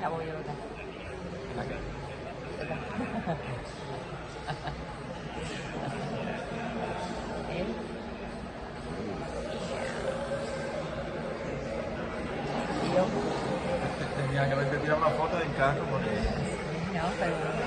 La voy a botar. ¿Eh? Y Tenía que haberte tirado una foto en carro porque... no, pero